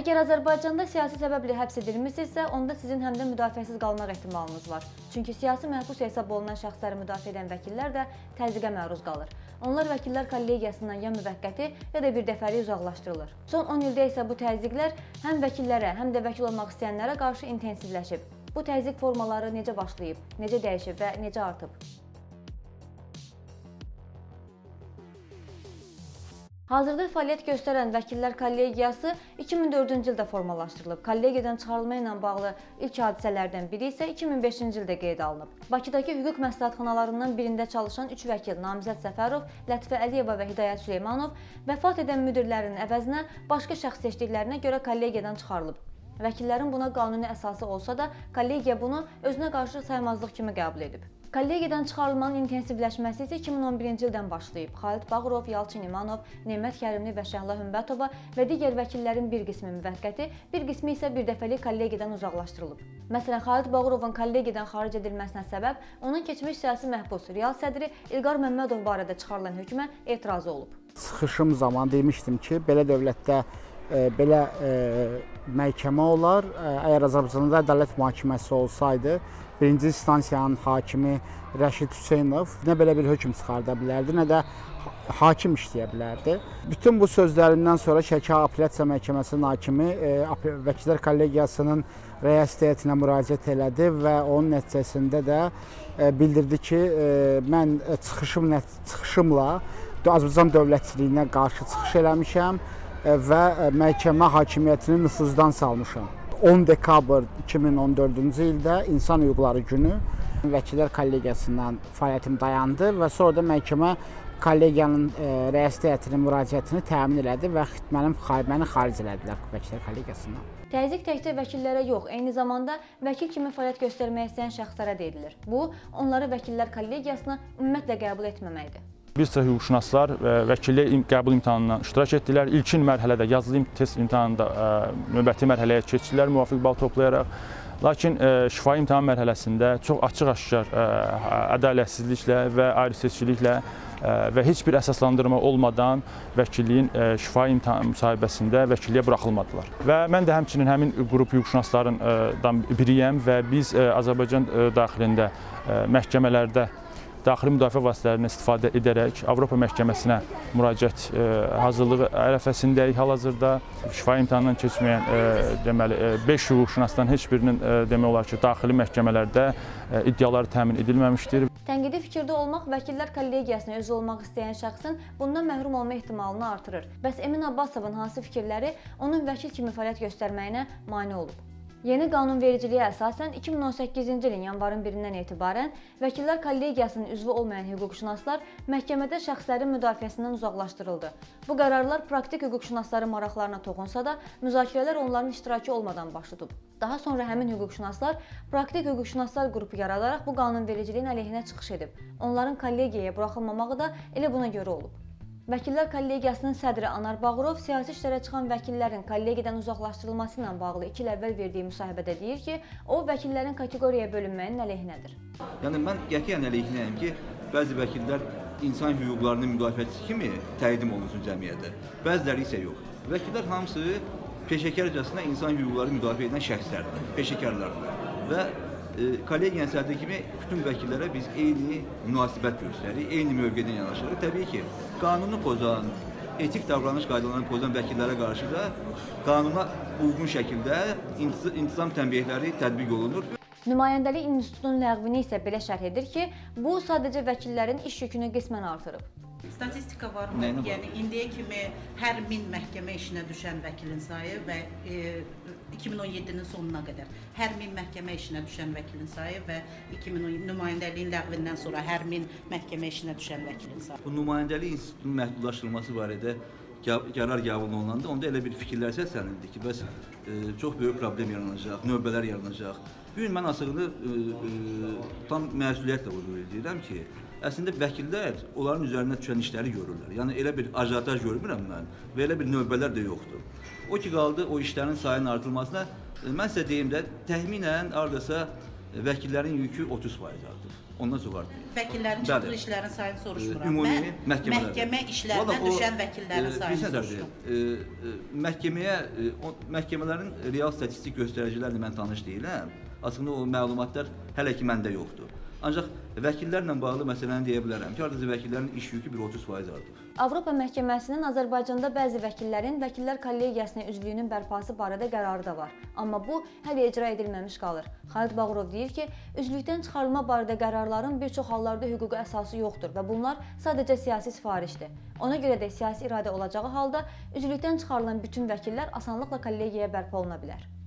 Əgər Azərbaycanda siyasi səbəblə həbs edilmisinizsə, onda sizin həm də müdafiəsiz qalmaq ehtimalınız var. Çünki siyasi məhbus hesab olunan şəxsləri müdafiə edən vəkillər də təzyiqə məruz qalır. Onlar vəkillər kollegiyasından ya müvəqqəti, ya da bir dəfəlik uzaqlaşdırılır. Son 10 ildə isə bu təzyiqlər həm vəkillərə, həm də vəkil olmaq istəyənlərə qarşı intensivləşib. Bu təzyiq formaları necə başlayıb, necə dəyişib və necə artıb? Hazırda fəaliyyət göstərən vəkillər kollegiyası 2004-cü ildə formalaşdırılıb. Kollegiyadan çıxarılma ilə bağlı ilk hadisələrdən biri isə 2005-ci ildə qeydə alınıb. Bakıdakı hüquq məsləhətxanalarından birində çalışan 3 vəkil Namizəd Səfərov, Lətifə Əliyeva və Hidayət Süleymanov vəfat edən müdirlərinin əvəzinə başqa şəxs seçdiklərinə görə kollegiyadan çıxarılıb. Vəkillərin buna qanuni əsası olsa da, kollegiya bunu özünə qarşı saymazlıq kimi qəbul edib. Kollegiyadan çıxarılmanın intensivləşməsi isə 2011-ci ildən başlayıb. Xalid Bağırov, Yalçın İmanov, Nemət Kərimli və Şəhla Hümbətova və digər vəkillərin bir qismi müvəqqəti, bir qismi isə bir dəfəlik kollegiyadan uzaqlaşdırılıb. Məsələn, Xalid Bağırovun kollegiyadan xaric edilməsinə səbəb onun keçmiş siyasi məhbus Real sədri İlqar Məmmədov barədə çıxarılan hökmə etirazı olub. Çıxışım zaman demişdim ki, belə dövlətdə belə e, məhkəmə olar. Əgər Azərbaycanda ədalət məhkəməsi olsaydı, birinci instansiyanın hakimi Rəşid Hüseynov nə belə bir hökm çıxarda bilərdi, nə də hakim işləyə bilərdi. Bütün bu sözlərindən sonra Şəki Apellyasiya Məhkəməsinin hakimi e, Vəkillər Kollegiyasının rəis heyətinə müraciət elədi və onun nəticəsində də e, bildirdi ki, mən çıxışım çıxışımla Azərbaycan dövlətçiliyinə qarşı çıxış eləmişəm və e, məhkəmə hakimiyyətini nüfuzdan salmışam. 10 dekabr 2014-cü ildə İnsan Hüquqları Günü Vəkillər Kollegiyasından fəaliyyətim dayandı və sonra da məhkəmə kollegiyanın e, rəis heyətinin müraciətini təmin elədi və mənim məni xaric elədilər Vəkillər Kollegiyasından. Təzyiq təkcə vəkillərə yox, eyni zamanda vəkil kimi fəaliyyət göstərmək istəyən şəxslərə də edilir. Bu, onları Vəkillər Kollegiyasına ümumiyyətlə qəbul etməməkdir. Bir sıra hüquqşünaslar vəkillik qəbul imtahanından iştirak etdilər. İlkin mərhələdə yazılı test imtahanında növbəti mərhələyə keçdilər müvafiq bal toplayaraq. Lakin şifahi imtahan mərhələsində çox açıq-aşkar ədalətsizliklə və ayrıseçkiliklə və heç bir əsaslandırma olmadan vəkilliyin şifahi imtahan müsahibəsində vəkilliyə buraxılmadılar. Və mən də həmçinin həmin qrup hüquqşünaslarından biriyəm və biz Azərbaycan daxilində məhkəmələrdə daxili müdafiə vasitələrindən istifadə edərək Avropa məhkəməsinə müraciət e, hazırlığı ərəfəsindəyik hal-hazırda. Şifahi imtahandan keçməyən e, deməli 5 e, hüquqşünasdan heç birinin demək olar ki, daxili məhkəmələrdə iddiaları təmin edilməmişdir. Tənqidi fikirdə olmaq vəkillər kollegiyasına üzv olmaq istəyən şəxsin bundan məhrum olma ehtimalını artırır. Bəs Emin Abbasovun hansı fikirləri onun vəkil kimi fəaliyyət göstərməyinə mane olub? Yeni qanunvericiliyə əsasən 2018-ci ilin yanvarın 1-dən etibarən Vəkillər Kollegiyasının üzvü olmayan hüquqşünaslar məhkəmədə şəxslərin müdafiəsindən uzaqlaşdırıldı. Bu qərarlar praktik hüquqşünasların maraqlarına toxunsa da, müzakirələr onların iştirakı olmadan baş tutub. Daha sonra həmin hüquqşünaslar praktik hüquqşünaslar qrupu yaradaraq bu qanunvericiliyin əleyhinə çıxış edib. Onların kollegiyaya buraxılmamağı da elə buna görə olub. Vəkillər Kollegiyasının sədri Anar Bağırov siyasi işlərə çıxan vəkillərin kollegiyadan uzaqlaşdırılması ilə bağlı 2 il əvvəl verdiyi müsahibədə deyir ki, o vəkillərin kateqoriyaya bölünməyinin əleyhinədir. Yəni mən qətiyyən əleyhinəyəm ki, bəzi vəkillər insan hüquqlarının müdafiəçisi kimi təqdim olunsun cəmiyyətə. Bəziləri isə yox. Vəkillər hamısı peşəkarcasına insan hüquqları müdafiə edən şəxslərdir, peşəkarlardır. Və kollegiyanın sədri kimi bütün vəkillərə biz eyni münasibət göstəririk, eyni mövqedən yanaşırıq. Təbii ki, qanunu pozan, etik davranış qaydalarını pozan vəkillərə qarşı da qanuna uyğun şəkildə intizam tənbihləri tətbiq olunur. Nümayəndəlik institutunun ləğvini isə belə şərh edir ki, bu sadəcə vəkillərin iş yükünü qismən artırıb. Statistika varmı? Nəyinə yəni var? indiyə kimi hər 1000 məhkəmə işinə düşən vəkilin sayı və e, 2017-nin sonuna qədər hər 1000 məhkəmə işinə düşən vəkilin sayı və 2010 nümayəndəliyin ləğvindən sonra hər 1000 məhkəmə işinə düşən vəkilin sayı. Bu nümayəndəlik institutunun məhdudlaşdırılması barədə qərar qəbul olunanda onda elə bir fikirlər səslənildi ki, bəs e, çox böyük problem yaranacaq, növbələr yaranacaq. Bu gün mən açığını e, e, tam məsuliyyətlə vurğu edirəm ki, əslində vəkillər onların üzərinə düşən işləri görürlər. Yəni elə bir ajotaj görmürəm mən və elə bir növbələr də yoxdur. O ki qaldı o işlərin sayının artırılmasına, e, mən sizə deyim də təxminən hardasa vəkillərin yükü 30% artır. Ondan çox artmayıb. Vəkillərin çıxdığı işlərin sayını soruşmuram. Ümumi Mən məhkəmələrdə. məhkəmə işlərinə düşən vəkillərin e, sayını soruşdum. e, e, məhkəməyə e, məhkəmələrin real statistik göstəricilərlə mən tanış deyiləm. Aslında o məlumatlar hələ ki məndə yoxdur. Ancaq vəkillərlə bağlı məsələni deyə bilərəm ki, hardasa vəkillərin iş yükü bir 30% artıb. Avropa Məhkəməsinin Azərbaycanda bəzi vəkillərin vəkillər kollegiyasına üzvlüyünün bərpası barədə qərarı da var. Amma bu hələ icra edilməmiş qalır. Xalid Bağırov deyir ki, üzvlükdən çıxarılma barədə qərarların bir çox hallarda hüquqi əsası yoxdur və bunlar sadəcə siyasi sifarişdir. Ona görə də siyasi iradə olacağı halda üzvlükdən çıxarılan bütün vəkillər asanlıqla kollegiyaya bərpa oluna bilər.